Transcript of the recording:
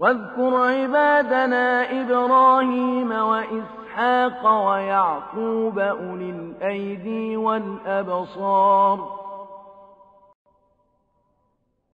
واذكر عبادنا إبراهيم وإسحاق ويعقوب أولي الأيدي والأبصار